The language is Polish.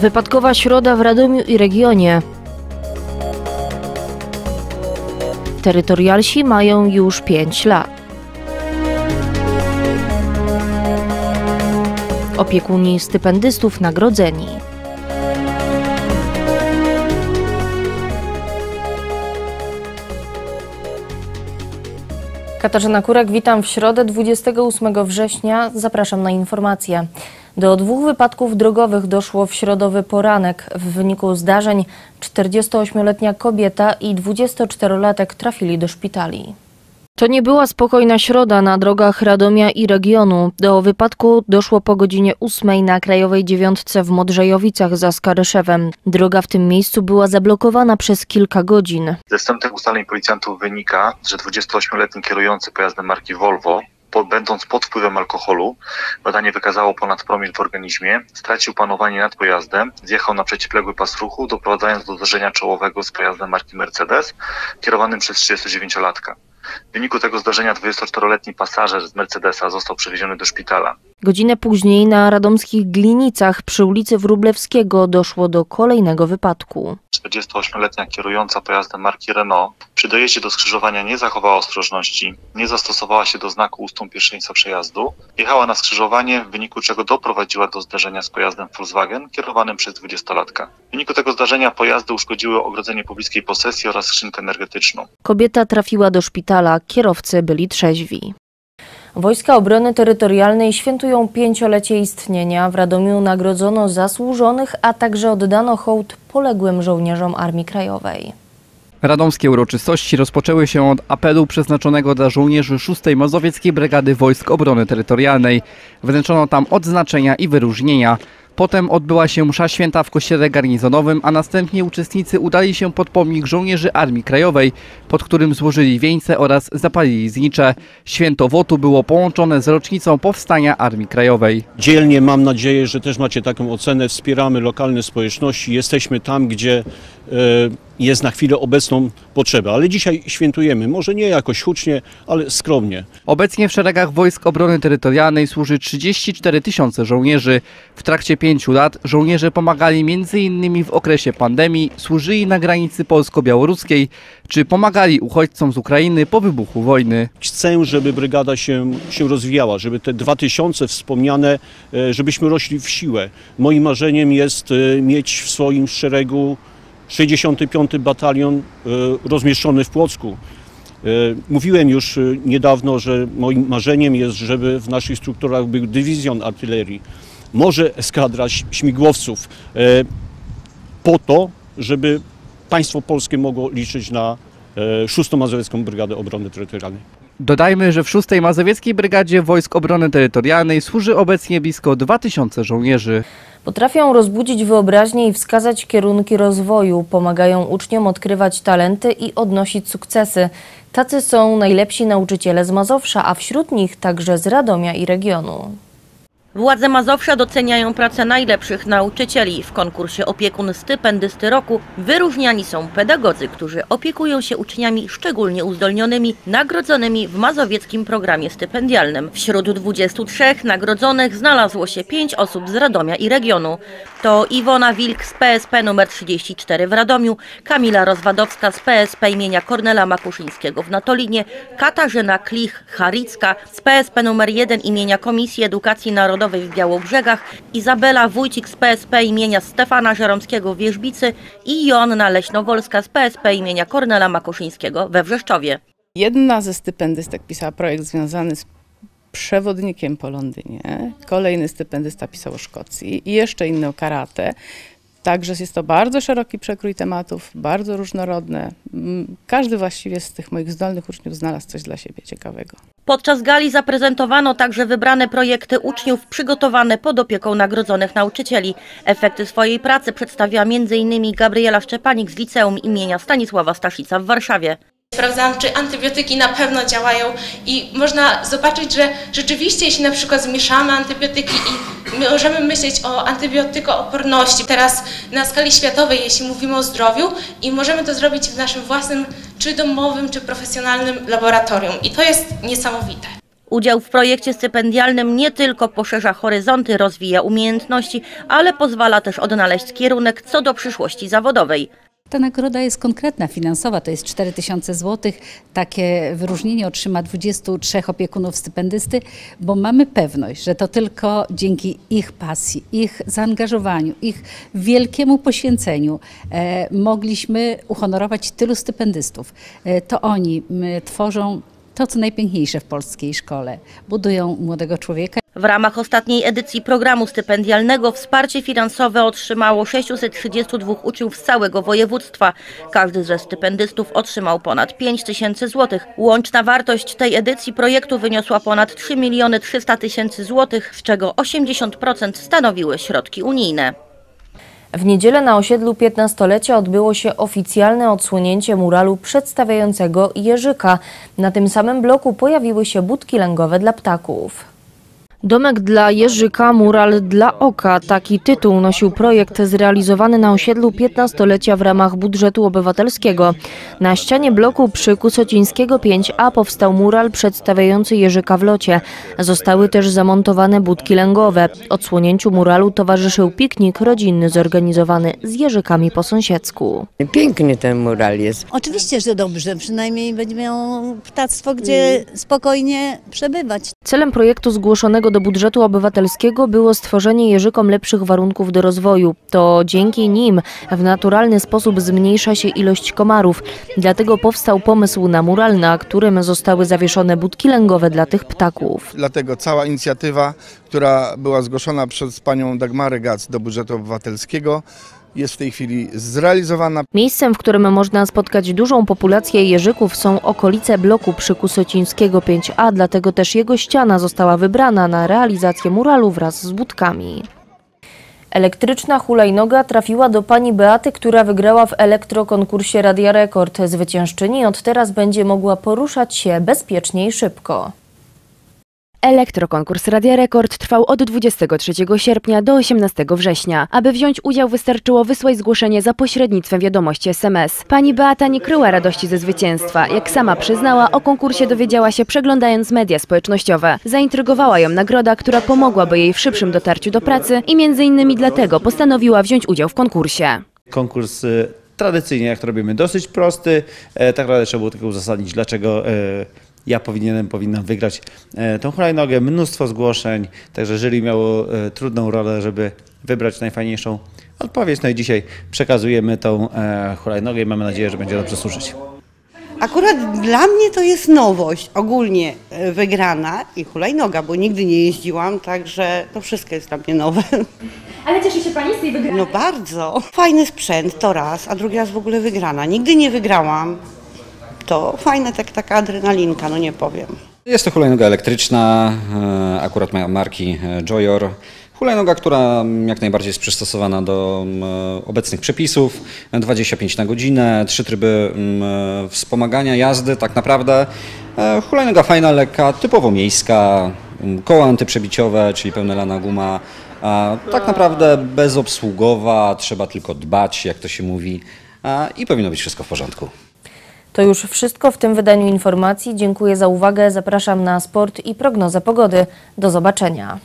Wypadkowa środa w Radomiu i regionie. Terytorialsi mają już 5 lat. Opiekuni stypendystów nagrodzeni. Katarzyna Kurek, witam w środę 28 września. Zapraszam na informacje. Do dwóch wypadków drogowych doszło w środowy poranek. W wyniku zdarzeń 48-letnia kobieta i 24-latek trafili do szpitali. To nie była spokojna środa na drogach Radomia i regionu. Do wypadku doszło po godzinie 8 na Krajowej Dziewiątce w Modrzejowicach za Skaryszewem. Droga w tym miejscu była zablokowana przez kilka godzin. Ze wstępnych ustaleń policjantów wynika, że 28-letni kierujący pojazdem marki Volvo, po, będąc pod wpływem alkoholu, badanie wykazało ponad promil w organizmie, stracił panowanie nad pojazdem, zjechał na przeciwległy pas ruchu, doprowadzając do zdarzenia czołowego z pojazdem marki Mercedes, kierowanym przez 39-latka. W wyniku tego zdarzenia 24-letni pasażer z Mercedesa został przewieziony do szpitala. Godzinę później na radomskich Glinicach przy ulicy Wróblewskiego doszło do kolejnego wypadku. 48-letnia kierująca pojazdem marki Renault przy dojeździe do skrzyżowania nie zachowała ostrożności, nie zastosowała się do znaku ustąp pierwszeństwa przejazdu, jechała na skrzyżowanie, w wyniku czego doprowadziła do zdarzenia z pojazdem Volkswagen kierowanym przez 20-latka. W wyniku tego zdarzenia pojazdy uszkodziły ogrodzenie pobliskiej posesji oraz skrzynkę energetyczną. Kobieta trafiła do szpitala, kierowcy byli trzeźwi. Wojska Obrony Terytorialnej świętują pięciolecie istnienia. W Radomiu nagrodzono zasłużonych, a także oddano hołd poległym żołnierzom Armii Krajowej. Radomskie uroczystości rozpoczęły się od apelu przeznaczonego dla żołnierzy 6 Mazowieckiej Brygady Wojsk Obrony Terytorialnej. Wręczono tam odznaczenia i wyróżnienia. Potem odbyła się msza święta w kościele garnizonowym, a następnie uczestnicy udali się pod pomnik żołnierzy Armii Krajowej, pod którym złożyli wieńce oraz zapalili znicze. Święto wotu było połączone z rocznicą powstania Armii Krajowej. Dzielnie mam nadzieję, że też macie taką ocenę. Wspieramy lokalne społeczności. Jesteśmy tam, gdzie e, jest na chwilę obecną potrzeba. Ale dzisiaj świętujemy, może nie jakoś hucznie, ale skromnie. Obecnie w szeregach Wojsk Obrony Terytorialnej służy 34 tysiące żołnierzy. W trakcie pięciu lat żołnierze pomagali m.in. w okresie pandemii, służyli na granicy polsko-białoruskiej, czy pomagali uchodźcom z Ukrainy po wybuchu wojny. Chcę, żeby brygada się, się rozwijała, żeby te 2000 wspomniane, e, żebyśmy rośli w siłę. Moim marzeniem jest e, mieć w swoim szeregu 65. batalion e, rozmieszczony w Płocku. E, Mówiłem już e, niedawno, że moim marzeniem jest, żeby w naszych strukturach był dywizjon artylerii, może eskadra śmigłowców, po to, żeby państwo polskie mogło liczyć na e, 6. Mazowiecką Brygadę Obrony Terytorialnej. Dodajmy, że w 6 Mazowieckiej Brygadzie Wojsk Obrony Terytorialnej służy obecnie blisko 2000 żołnierzy. Potrafią rozbudzić wyobraźnię i wskazać kierunki rozwoju, pomagają uczniom odkrywać talenty i odnosić sukcesy. Tacy są najlepsi nauczyciele z Mazowsza, a wśród nich także z Radomia i regionu. Władze Mazowsza doceniają pracę najlepszych nauczycieli. W konkursie Opiekun Stypendysty Roku wyróżniani są pedagodzy, którzy opiekują się uczniami szczególnie uzdolnionymi, nagrodzonymi w mazowieckim programie stypendialnym. Wśród 23 nagrodzonych znalazło się 5 osób z Radomia i regionu. To Iwona Wilk z PSP nr 34 w Radomiu, Kamila Rozwadowska z PSP imienia Kornela Makuszyńskiego w Natolinie, Katarzyna Klich-Haricka z PSP nr 1 imienia Komisji Edukacji Narodowej w Białobrzegach, Izabela Wójcik z PSP imienia Stefana Żeromskiego w Wierzbicy i Joanna Leśnowolska z PSP imienia Kornela Makuszyńskiego we Wrzeszczowie. Jedna ze stypendystek pisała projekt związany z przewodnikiem po Londynie, kolejny stypendysta pisał o Szkocji i jeszcze inny o karate. Także jest to bardzo szeroki przekrój tematów, bardzo różnorodne. Każdy właściwie z tych moich zdolnych uczniów znalazł coś dla siebie ciekawego. Podczas gali zaprezentowano także wybrane projekty uczniów przygotowane pod opieką nagrodzonych nauczycieli. Efekty swojej pracy przedstawiła m.in. Gabriela Szczepanik z liceum imienia Stanisława Staszica w Warszawie. Sprawdzałam, czy antybiotyki na pewno działają i można zobaczyć, że rzeczywiście, jeśli na przykład zmieszamy antybiotyki i możemy myśleć o antybiotykooporności teraz na skali światowej, jeśli mówimy o zdrowiu i możemy to zrobić w naszym własnym, czy domowym, czy profesjonalnym laboratorium i to jest niesamowite. Udział w projekcie stypendialnym nie tylko poszerza horyzonty, rozwija umiejętności, ale pozwala też odnaleźć kierunek co do przyszłości zawodowej. Ta nagroda jest konkretna, finansowa, to jest 4000 zł. Takie wyróżnienie otrzyma 23 opiekunów stypendysty, bo mamy pewność, że to tylko dzięki ich pasji, ich zaangażowaniu, ich wielkiemu poświęceniu e, mogliśmy uhonorować tylu stypendystów. E, to oni tworzą to, co najpiękniejsze w polskiej szkole. Budują młodego człowieka. W ramach ostatniej edycji programu stypendialnego wsparcie finansowe otrzymało 632 uczniów z całego województwa. Każdy ze stypendystów otrzymał ponad 5 tysięcy złotych. Łączna wartość tej edycji projektu wyniosła ponad 3 miliony 300 tysięcy złotych, z czego 80% stanowiły środki unijne. W niedzielę na osiedlu 15-lecia odbyło się oficjalne odsłonięcie muralu przedstawiającego Jerzyka. Na tym samym bloku pojawiły się budki lęgowe dla ptaków. Domek dla Jerzyka, mural dla oka. Taki tytuł nosił projekt zrealizowany na osiedlu 15-lecia w ramach budżetu obywatelskiego. Na ścianie bloku przy Kusocińskiego 5A powstał mural przedstawiający Jerzyka w locie. Zostały też zamontowane budki lęgowe. Odsłonięciu muralu towarzyszył piknik rodzinny zorganizowany z Jerzykami po sąsiedzku. Piękny ten mural jest. Oczywiście, że dobrze, przynajmniej będzie miał ptactwo, gdzie spokojnie przebywać. Celem projektu zgłoszonego do budżetu obywatelskiego było stworzenie Jerzykom lepszych warunków do rozwoju. To dzięki nim w naturalny sposób zmniejsza się ilość komarów. Dlatego powstał pomysł na mural, na którym zostały zawieszone budki lęgowe dla tych ptaków. Dlatego cała inicjatywa, która była zgłoszona przez panią Dagmarę Gac do budżetu obywatelskiego, jest w tej chwili zrealizowana. Miejscem, w którym można spotkać dużą populację jeżyków są okolice bloku przy Kusocińskiego 5A, dlatego też jego ściana została wybrana na realizację muralu wraz z budkami. Elektryczna hulajnoga trafiła do pani Beaty, która wygrała w elektrokonkursie Radia Rekord. Zwyciężczyni od teraz będzie mogła poruszać się bezpiecznie i szybko. Elektrokonkurs Radia Rekord trwał od 23 sierpnia do 18 września. Aby wziąć udział wystarczyło wysłać zgłoszenie za pośrednictwem wiadomości SMS. Pani Beata nie kryła radości ze zwycięstwa. Jak sama przyznała, o konkursie dowiedziała się przeglądając media społecznościowe. Zaintrygowała ją nagroda, która pomogłaby jej w szybszym dotarciu do pracy i między innymi dlatego postanowiła wziąć udział w konkursie. Konkurs y, tradycyjnie, jak to robimy, dosyć prosty. E, Tak naprawdę trzeba było tylko uzasadnić, dlaczego e, ja powinienem, powinnam wygrać e, tą hulajnogę. Mnóstwo zgłoszeń, także jury miało e, trudną rolę, żeby wybrać najfajniejszą odpowiedź. No i dzisiaj przekazujemy tą e, hulajnogę i mamy nadzieję, że będzie dobrze służyć. Akurat dla mnie to jest nowość, ogólnie wygrana i hulajnoga, bo nigdy nie jeździłam, także to wszystko jest dla mnie nowe. Ale cieszy się Pani z tej wygranej? No bardzo. Fajny sprzęt to raz, a drugi raz w ogóle wygrana. Nigdy nie wygrałam. To fajna tak, taka adrenalinka, no nie powiem. Jest to hulajnoga elektryczna, e, akurat ma- marki e, Joyor. Hulajnoga, która jak najbardziej jest przystosowana do m, obecnych przepisów. 25 na godzinę, trzy tryby wspomagania jazdy, tak naprawdę. E, Hulajnoga fajna, lekka, typowo miejska, koła antyprzebiciowe, czyli pełnolana guma. Tak naprawdę bezobsługowa, trzeba tylko dbać, jak to się mówi, i powinno być wszystko w porządku. To już wszystko w tym wydaniu informacji. Dziękuję za uwagę. Zapraszam na sport i prognozę pogody. Do zobaczenia.